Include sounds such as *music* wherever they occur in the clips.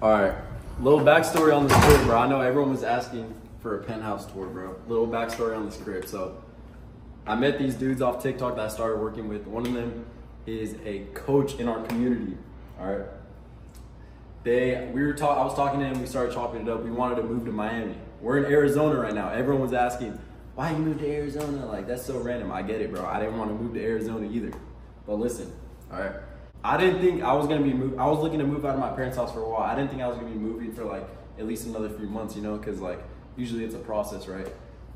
All right, little backstory on this crib, bro. I know everyone was asking for a penthouse tour, bro. Little backstory on this crib. So, I met these dudes off TikTok that I started working with. One of them is a coach in our community. All right. They, we were talking. I was talking to him. We started chopping it up. We wanted to move to Miami. We're in Arizona right now. Everyone was asking, why you moved to Arizona? Like that's so random. I get it, bro. I didn't want to move to Arizona either. But listen, all right. I didn't think I was gonna be move. I was looking to move out of my parents' house for a while. I didn't think I was gonna be moving for like at least another few months, you know, because like usually it's a process, right?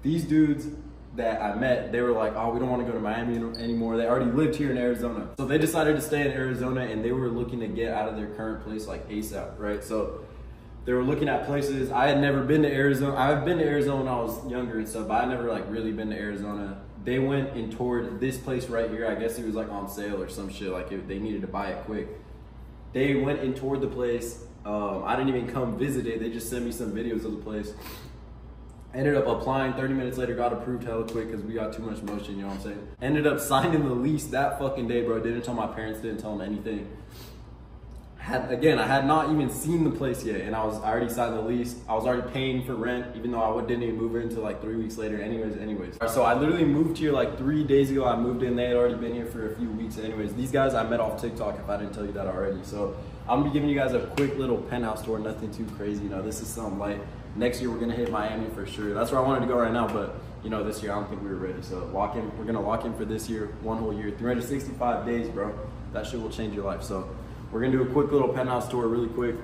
These dudes that I met, they were like, oh, we don't want to go to Miami anymore. They already lived here in Arizona. So they decided to stay in Arizona and they were looking to get out of their current place like ASAP, right? So they were looking at places. I had never been to Arizona. I've been to Arizona when I was younger and stuff, but I never like really been to Arizona. They went and toured this place right here. I guess it was like on sale or some shit. Like it, they needed to buy it quick. They went and toured the place. Um, I didn't even come visit it. They just sent me some videos of the place. Ended up applying 30 minutes later, got approved hella quick because we got too much motion, you know what I'm saying? Ended up *laughs* signing the lease that fucking day, bro. Didn't tell my parents, didn't tell them anything had again I had not even seen the place yet and I was I already signed the lease. I was already paying for rent even though I didn't even move in until like three weeks later anyways anyways. So I literally moved here like three days ago. I moved in. They had already been here for a few weeks anyways. These guys I met off TikTok if I didn't tell you that already. So I'm gonna be giving you guys a quick little penthouse tour nothing too crazy. You know this is something light. Next year we're gonna hit Miami for sure. That's where I wanted to go right now but you know this year I don't think we were ready. So lock in we're gonna lock in for this year one whole year. 365 days bro. That shit will change your life. So we're gonna do a quick little penthouse tour really quick.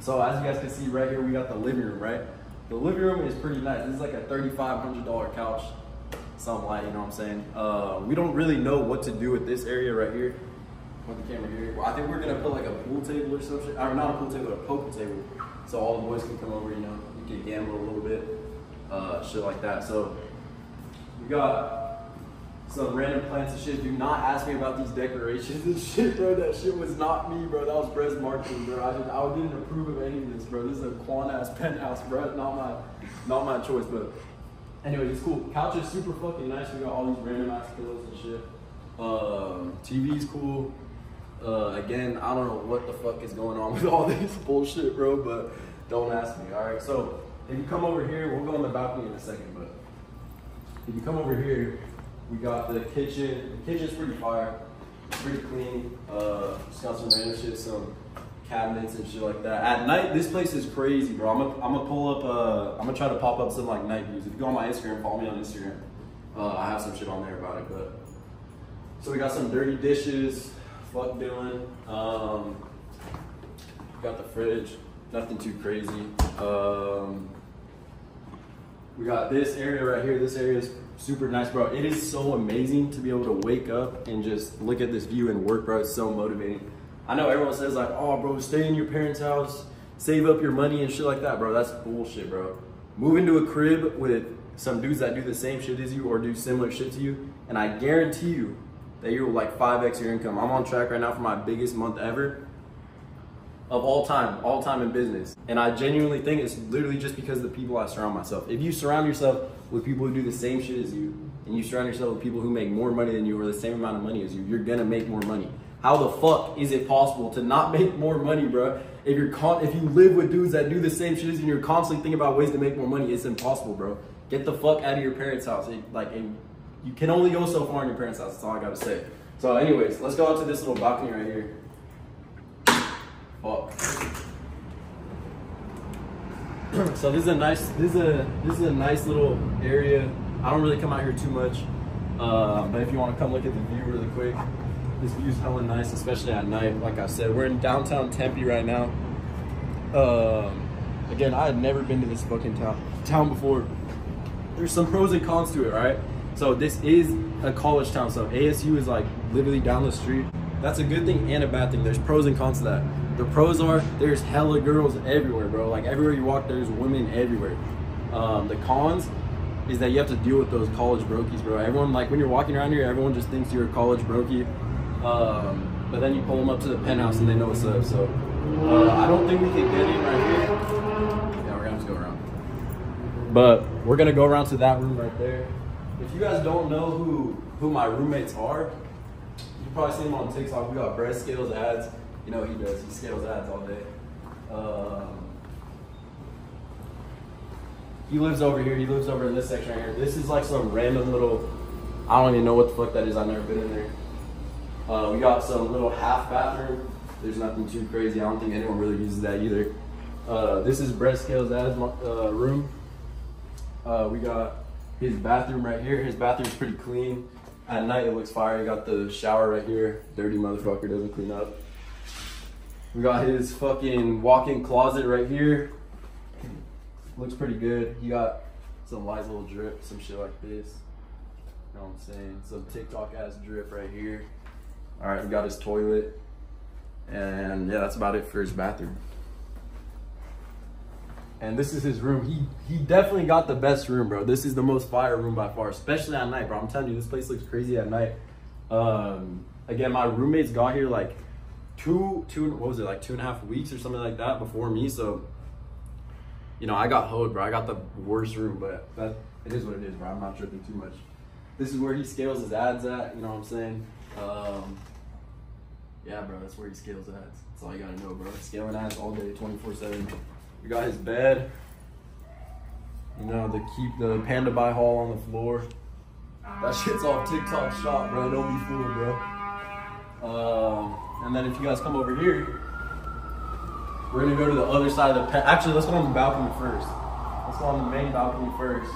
So as you guys can see right here, we got the living room, right? The living room is pretty nice. This is like a $3,500 couch, something like, you know what I'm saying? Uh, we don't really know what to do with this area right here. Put the camera here. Well, I think we're gonna put like a pool table or some shit. Or not a pool table, a poker table. So all the boys can come over, you know, you can gamble a little bit, uh, shit like that. So we got some random plants and shit. Do not ask me about these decorations and *laughs* shit, bro. That shit was not me, bro. That was Brez marketing, bro. I didn't, I didn't approve of any of this, bro. This is a Quan ass penthouse, bro. Not my, not my choice, but anyway, it's cool. Couch is super fucking nice. We got all these random ass pillows and shit. Um, TV's cool. Uh, again, I don't know what the fuck is going on *laughs* with all this bullshit, bro. But don't ask me. All right, so if you come over here, we'll go on the balcony in a second, but if you come over here. We got the kitchen. The kitchen's pretty fire. Pretty clean. Uh, just got some random shit, some cabinets and shit like that. At night, this place is crazy, bro. I'm gonna, I'm gonna pull up, uh, I'm gonna try to pop up some like night views. If you go on my Instagram, follow me on Instagram. Uh, I have some shit on there about it, but. So we got some dirty dishes. Fuck Dylan. Um, got the fridge. Nothing too crazy. Um, we got this area right here. This area is super nice, bro. It is so amazing to be able to wake up and just look at this view and work, bro. It's so motivating. I know everyone says like, oh, bro, stay in your parents' house, save up your money and shit like that, bro. That's bullshit, bro. Move into a crib with some dudes that do the same shit as you or do similar shit to you, and I guarantee you that you're like 5x your income. I'm on track right now for my biggest month ever of all time, all time in business. And I genuinely think it's literally just because of the people I surround myself. If you surround yourself with people who do the same shit as you, and you surround yourself with people who make more money than you or the same amount of money as you, you're gonna make more money. How the fuck is it possible to not make more money, bro? If you're con- if you live with dudes that do the same shit as you and you're constantly thinking about ways to make more money, it's impossible, bro. Get the fuck out of your parents' house. It, like, it, you can only go so far in your parents' house. That's all I gotta say. So, anyways, let's go out to this little balcony right here. Fuck. *clears throat* so this is a nice this is a this is a nice little area. I don't really come out here too much, uh, but if you want to come look at the view really quick, this view's hella nice, especially at night. Like I said, we're in downtown Tempe right now. Um, again, I had never been to this fucking town town before. There's some pros and cons to it, right? So this is a college town, so ASU is like literally down the street. That's a good thing and a bad thing. There's pros and cons to that. The pros are there's hella girls everywhere, bro. Like everywhere you walk, there's women everywhere. Um, the cons is that you have to deal with those college brokies, bro. Everyone like when you're walking around here, everyone just thinks you're a college brokey. Um, but then you pull them up to the penthouse and they know what's up. So uh, I don't think we can get in right here. Yeah, we're gonna have to go around. But we're gonna go around to that room right there. If you guys don't know who who my roommates are, probably seen him on TikTok. We got Brez scales ads. You know he does. He scales ads all day. Um, he lives over here. He lives over in this section right here. This is like some random little. I don't even know what the fuck that is. I've never been in there. Uh, we got some little half bathroom. There's nothing too crazy. I don't think anyone really uses that either. Uh, this is Brett Scales' dad's uh, room. Uh, we got his bathroom right here. His bathroom's pretty clean. At night it looks fire. You got the shower right here. Dirty motherfucker doesn't clean up. We got his fucking walk-in closet right here. Looks pretty good. He got some nice little drip, some shit like this. You know what I'm saying? Some TikTok ass drip right here. All right, we got his toilet. And yeah, that's about it for his bathroom. And this is his room. He he definitely got the best room, bro. This is the most fire room by far, especially at night, bro. I'm telling you, this place looks crazy at night. Um, again, my roommates got here like two two what was it like two and a half weeks or something like that before me. So, you know, I got hoed, bro. I got the worst room, but that it is what it is, bro. I'm not tripping too much. This is where he scales his ads at. You know what I'm saying? Um, yeah, bro, that's where he scales ads. That's all you gotta know, bro. Scaling ads all day, 24 seven. We got his bed. You know, the keep the Pandabuy haul on the floor. That shit's off TikTok shop, bro. Don't be fooled, bro. Um, and then if you guys come over here, we're gonna go to the other side of the pen. Actually, let's go on the balcony first. Let's go on the main balcony first.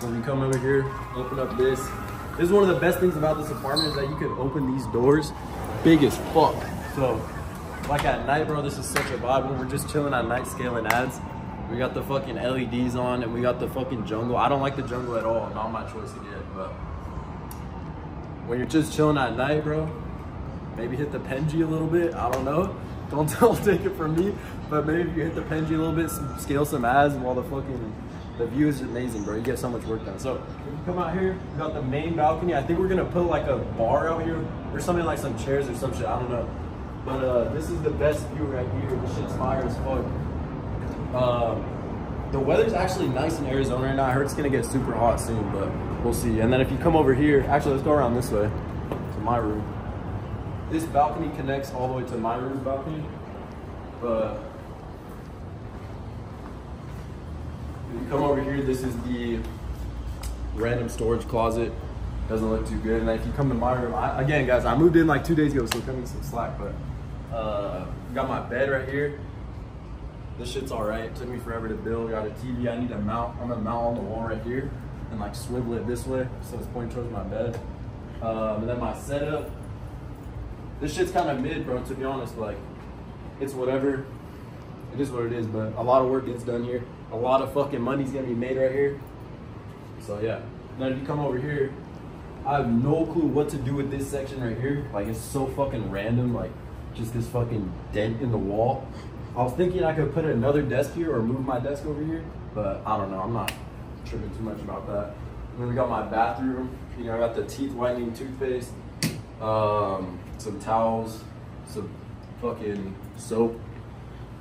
So you come over here, open up this. This is one of the best things about this apartment is that you can open these doors big as fuck. So like at night, bro, this is such a vibe when we're just chilling at night scaling ads. We got the fucking LEDs on and we got the fucking jungle. I don't like the jungle at all. Not my choice to get, but when you're just chilling at night, bro, maybe hit the Penji a little bit. I don't know. Don't *laughs* tell take it from me, but maybe if you hit the Penji a little bit, scale some ads while the fucking the view is amazing, bro. You get so much work done. So come out here, we got the main balcony. I think we're gonna put like a bar out here or something like some chairs or some shit. I don't know. But uh, this is the best view right here. This shit's fire as fuck. Um, the weather's actually nice in Arizona right now. I heard it's gonna get super hot soon, but we'll see. And then if you come over here, actually let's go around this way to my room. This balcony connects all the way to my room's balcony. But you come over here, this is the random storage closet. Doesn't look too good. And if you come to my room, I, again, guys, I moved in like two days ago, so coming some slack. But uh, got my bed right here. This shit's all right. It took me forever to build. Got a TV I need to mount. I'm gonna mount on the wall right here and like swivel it this way so it's pointing towards my bed. Um, and then my setup. This shit's kind of mid, bro. To be honest, like it's whatever. It is what it is. But a lot of work gets done here. A lot of fucking money's gonna be made right here. So yeah. Now if you come over here, I have no clue what to do with this section right here. Like it's so fucking random. Like just this fucking dent in the wall. I was thinking I could put another desk here or move my desk over here, but I don't know. I'm not tripping too much about that. And then we got my bathroom. You know, I got the teeth whitening toothpaste, um, some towels, some fucking soap.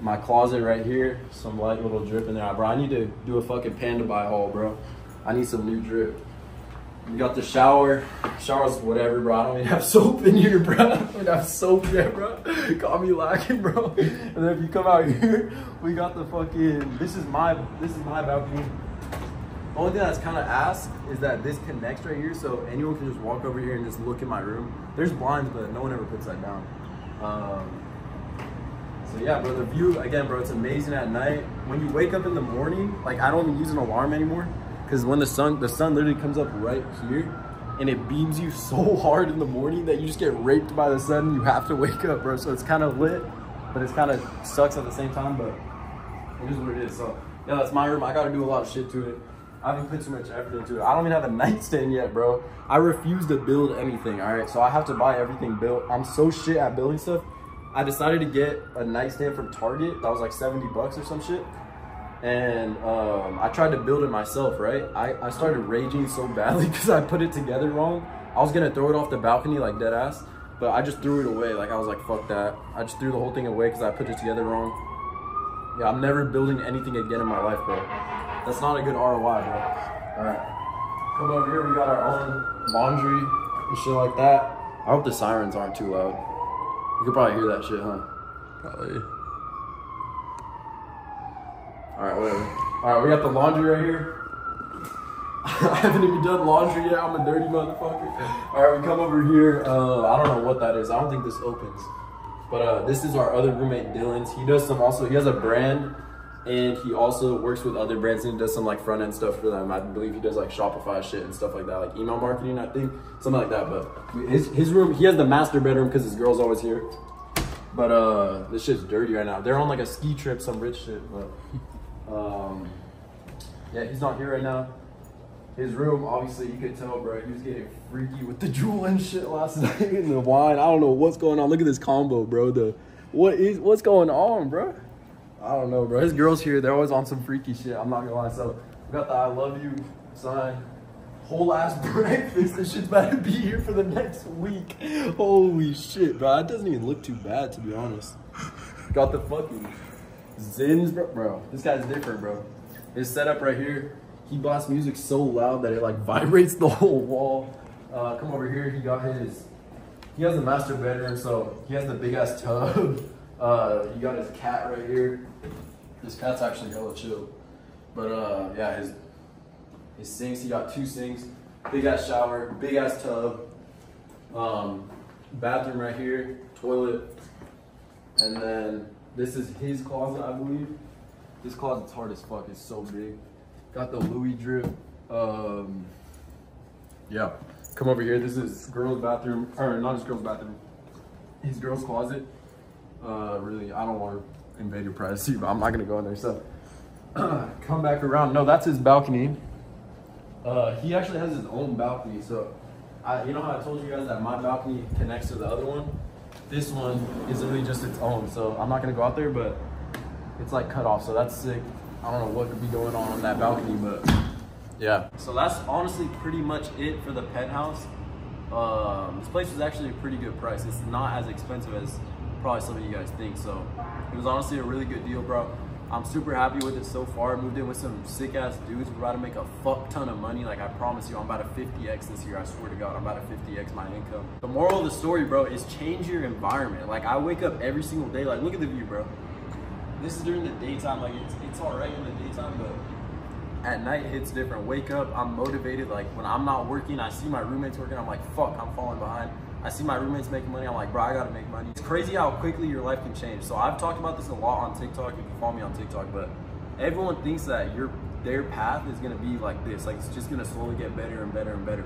My closet right here, some light little drip in there. Bro, I need to do a fucking Pandabuy haul, bro. I need some new drip. You got the shower. Shower's whatever, bro. I don't even have *laughs* soap in here, bro. I don't have soap yet, bro. *laughs* Got me lacking, bro. *laughs* And then if you come out here, we got the fucking. This is my. This is my balcony. Only thing that's kind of ass is that this connects right here, so anyone can just walk over here and just look in my room. There's blinds, but no one ever puts that down. Um, so yeah, bro, the view again, bro, it's amazing at night. When you wake up in the morning, like I don't even use an alarm anymore because when the sun the sun literally comes up right here and it beams you *laughs* so hard in the morning that you just get raped by the sun you have to wake up bro. So it's kind of lit but it's kind of sucks at the same time but it is what it is. So yeah that's my room. I gotta do a lot of shit to it. I haven't put too much effort into it. I don't even have a nightstand yet bro. I refuse to build anything all right? So i have to buy everything built. I'm so shit at building stuff i decided to get a nightstand from target that was like 70 bucks or some shit and um, I tried to build it myself, right? I, I started raging so badly *laughs* because I put it together wrong. I was gonna throw it off the balcony like dead ass, but I just threw it away. Like I was like, fuck that. I just threw the whole thing away because I put it together wrong. Yeah, I'm never building anything again in my life, bro. That's not a good ROI, bro. All right, come over here. We got our own laundry and shit like that. I hope the sirens aren't too loud. You could probably hear that shit, huh? Probably. All right, whatever. All right, we got the laundry right here. *laughs* I haven't even done laundry yet. I'm a dirty motherfucker. All right, we come over here. Uh, I don't know what that is. I don't think this opens. But uh, this is our other roommate, Dylan's. He does some also, he has a brand and he also works with other brands and does some like front end stuff for them. I believe he does like Shopify shit and stuff like that, like email marketing, I think, something like that. But his, his room, he has the master bedroom because his girl's always here. But uh, this shit's dirty right now. They're on like a ski trip, some rich shit. But um, yeah, he's not here right now. His room, obviously, you could tell, bro. He was getting freaky with the Juul and shit last *laughs* night and the wine. I don't know what's going on. Look at this combo, bro. The what is what's going on, bro? I don't know, bro. His girls here, they're always on some freaky shit. I'm not gonna lie. So we got the I love you sign. Whole ass *laughs* breakfast. This shit's about to be here for the next week. Holy shit, bro. It doesn't even look too bad, to be honest. Got the fucking Zyns, bro. Bro, this guy's different, bro. His setup right here he blasts music so loud that it like *laughs* vibrates the whole wall. Uh, come over here, he got his, he has a master bedroom, so he has the big ass tub. *laughs* Uh, he got his cat right here. This cat's actually hella chill. But uh, yeah, his his sinks, he got two sinks, big ass shower, big ass tub, um, bathroom right here, toilet, and then this is his closet, I believe. This closet's hard as fuck, it's so big. Got the Louis drip. Um, yeah. Come over here. This is girls' bathroom, or not his girls' bathroom. His girls' closet. Uh, really, I don't want to invade your privacy, but I'm not gonna go in there. So, *clears throat* come back around. No, that's his balcony. Uh, he actually has his own balcony. So, I, you know how I told you guys that my balcony connects to the other one. This one is literally just its own. So I'm not gonna go out there, but it's like cut off. So that's sick. I don't know what could be going on on that balcony, but yeah. So that's honestly pretty much it for the penthouse. Um, this place is actually a pretty good price. It's not as expensive as probably some of you guys think. So it was honestly a really good deal, bro. I'm super happy with it so far. Moved in with some sick ass dudes. We're about to make a fuck ton of money. Like I promise you, I'm about to 50x this year. I swear to God, I'm about to 50x my income. The moral of the story, bro, is change your environment. Like I wake up every single day. Like look at the view, bro. This is during the daytime. Like it's it's all right in the daytime, but at night it's different. Wake up, I'm motivated. Like when I'm not working, I see my roommates working. I'm like, fuck, I'm falling behind. I see my roommates making money. I'm like, bro, I gotta make money. It's crazy how quickly your life can change. So I've talked about this a lot on TikTok. You can follow me on TikTok, but everyone thinks that your their path is gonna be like this. Like it's just gonna slowly get better and better and better.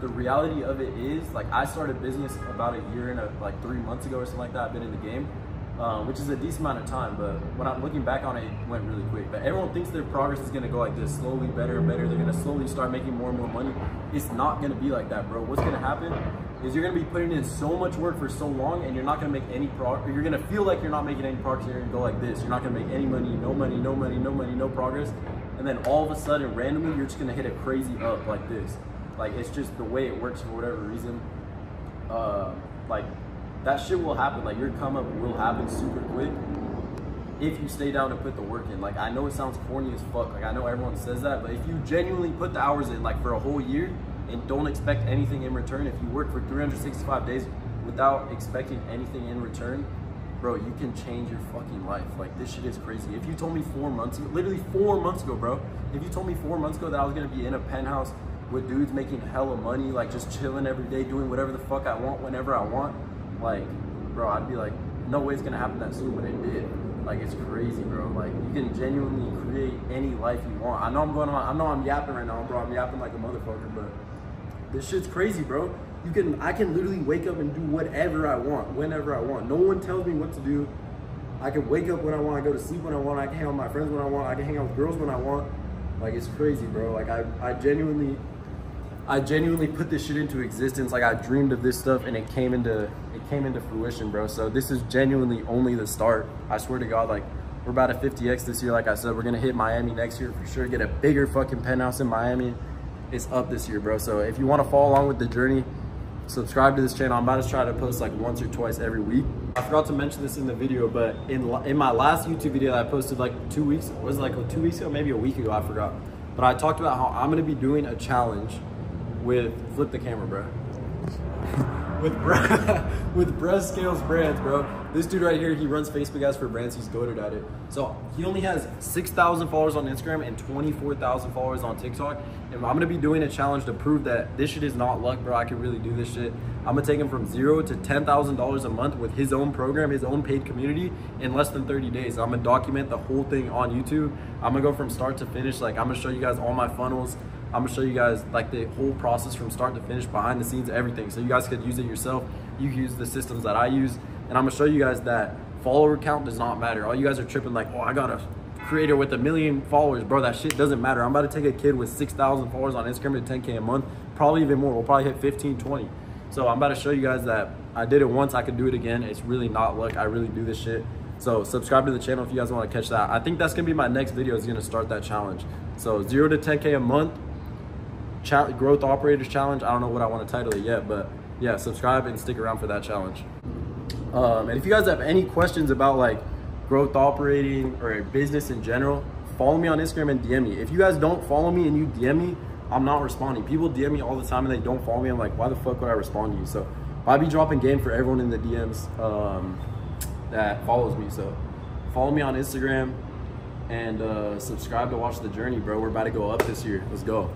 The reality of it is, like I started business about a year and a, like three months ago or something like that. I've been in the game um, which is a decent amount of time. But when I'm looking back on it, it went really quick. But everyone thinks their progress is gonna go like this, slowly better and better. They're gonna slowly start making more and more money. It's not gonna be like that, bro. What's gonna happen is you're gonna be putting in so much work for so long, and you're not gonna make any progress. You're gonna feel like you're not making any progress. You're gonna go like this. You're not gonna make any money, no money, no money, no money, no progress. And then all of a sudden, randomly, you're just gonna hit a crazy up like this. Like it's just the way it works for whatever reason. Uh, like that shit will happen. Like your come up will happen super quick if you stay down and put the work in. Like I know it sounds corny as fuck. Like I know everyone says that, but if you genuinely put the hours in, like for a whole year, and don't expect anything in return, if you work for 365 days without expecting anything in return, bro, you can change your fucking life. Like this shit is crazy. If you told me four months ago, literally four months ago, bro, if you told me four months ago that I was gonna be in a penthouse with dudes making hella money, like just chilling every day, doing whatever the fuck I want whenever I want, like, bro, I'd be like, no way it's gonna happen that soon, but it did. Like, it's crazy, bro. Like, you can genuinely create any life you want. I know I'm going on, I know I'm yapping right now, bro. I'm yapping like a motherfucker, but this shit's crazy, bro. You can, I can literally wake up and do whatever I want, whenever I want. No one tells me what to do. I can wake up when I want, I go to sleep when I want, I can hang out with my friends when I want, I can hang out with girls when I want. Like, it's crazy, bro. Like, I, I genuinely, I genuinely put this shit into existence. Like, I dreamed of this stuff and it came into, it came into fruition, bro. So this is genuinely only the start. I swear to God, like we're about a 50x this year. Like I said, we're gonna hit Miami next year for sure. Get a bigger fucking penthouse in Miami. It's up this year, bro. So if you want to follow along with the journey, subscribe to this channel. I'm about to try to post like once or twice every week. I forgot to mention this in the video, but in in my last YouTube video that I posted like two weeks, was like two weeks ago, maybe a week ago, I forgot. But I talked about how I'm gonna be doing a challenge with flip the camera, bro. *laughs* with bre- *laughs* with Brez scales brands, bro. This dude right here, he runs Facebook ads for brands. He's goaded at it. So he only has six thousand followers on Instagram and twenty four thousand followers on TikTok. And I'm gonna be doing a challenge to prove that this shit is not luck, bro. I can really do this shit. I'm gonna take him from zero to ten thousand dollars a month with his own program, his own paid community in less than 30 days. I'm gonna document the whole thing on YouTube. I'm gonna go from start to finish. Like I'm gonna show you guys all my funnels. I'm gonna show you guys like the whole process from start to finish, behind the scenes, everything. So you guys could use it yourself. You use the systems that I use, and I'm gonna show you guys that follower count does not matter. All you guys are tripping like, oh, I got a creator with a million followers, bro. That shit doesn't matter. I'm about to take a kid with 6,000 followers on Instagram to 10k a month, probably even more. We'll probably hit 15, 20. So I'm about to show you guys that I did it once, I could do it again. It's really not luck. I really do this shit. So subscribe to the channel if you guys want to catch that. I think that's gonna be my next video. Is gonna start that challenge. So zero to 10k a month growth operators challenge. I don't know what I want to title it yet, but yeah, subscribe and stick around for that challenge. Um, and if you guys have any questions about like growth operating or business in general, follow me on Instagram and DM me. If you guys don't follow me and you DM me, I'm not responding. People DM me all the time and they don't follow me. I'm like, why the fuck would I respond to you? So I'll be dropping game for everyone in the DMs um, that follows me. So follow me on Instagram and uh, subscribe to watch the journey, bro. We're about to go up this year. Let's go.